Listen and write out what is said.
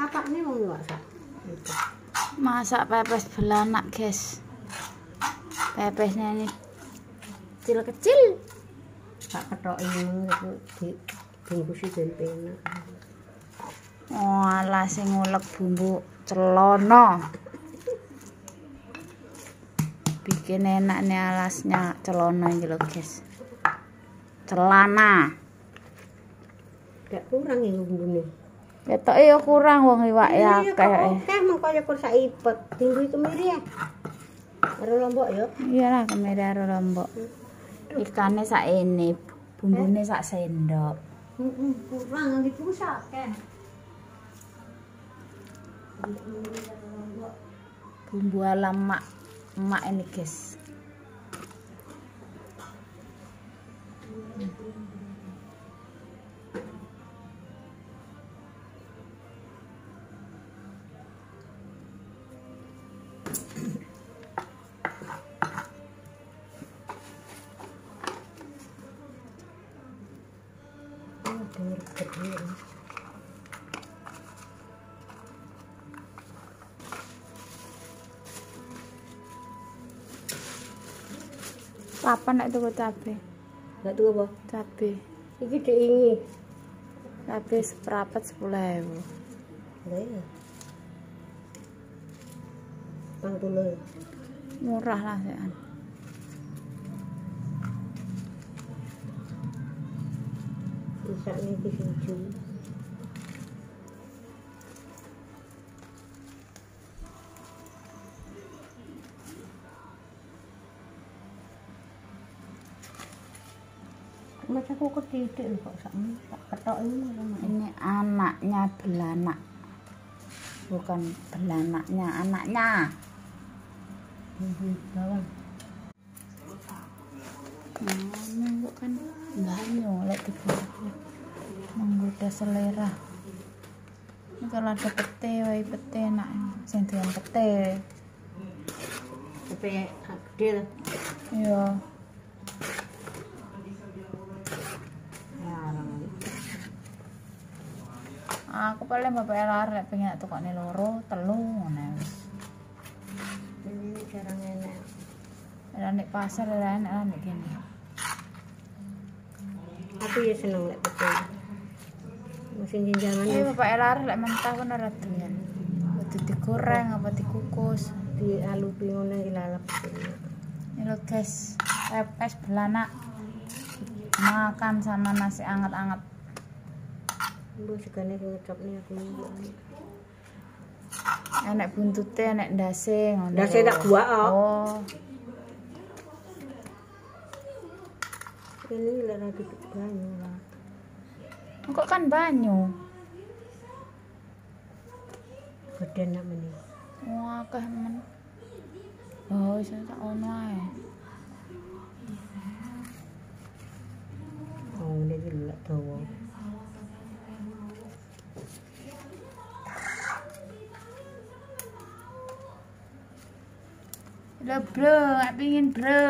Sapakne wong masak. Masak pepes belanak, guys. Pepesnya ini kecil-kecil. Tak ketoki ngono di bungkusi ben penak. Walah sing ngulek bumbu celana. Bikin enak nih alasnya celana lho, guys. Celana. Gak kurang iki bumbune. Ketoke ya kurang wong iwak ya Iya, akeh. kok Oke, mengko ya kur sak ipet. Tinggi kemiri ya. Karo lombok ya. Iya lah kemiri karo lombok. Ikane sak ini, bumbune sak sendok. Heeh, kurang iki ku akeh. Bumbu ala mak mak ini, guys. Kapan nek tuku cabe? Nek tuku apa? Cabe. Iki diingi. Cabe seperapat 10.000. Lha iya. 80 murah lah ya bisa ini di hijau. Macam aku ketidik kok sama tak ketok ini ini anaknya belanak. Bukan belanaknya anaknya. Bawang. Kok kan banyu lek dibuat menggoda selera. Ini kalau ada pete, wae pete enak. Sing dian pete. Sampai gede lah. Iya. Aku paling bapak elar pengen tukane loro, telu ngono jarang enak. Lah nek pasar lah enak lah nek kene. Aku ya seneng lek betul. Mesin jenjangan Ini bapak elar lek mentah pun ora doyan. Kudu digoreng apa dikukus. di ngono iki lalap. Ini lo guys, pepes belanak. Makan sama nasi anget-anget. Bu segane ngecopnya aku. Enek buntute, enek ndase ngono. Ndase tak buak, oh. Oh. Ini lara di banyu lah. Kok kan banyu? Gede nak meni. Wah, akeh men. Oh, iso tak ono ae. Lah bro, aku pengin bro.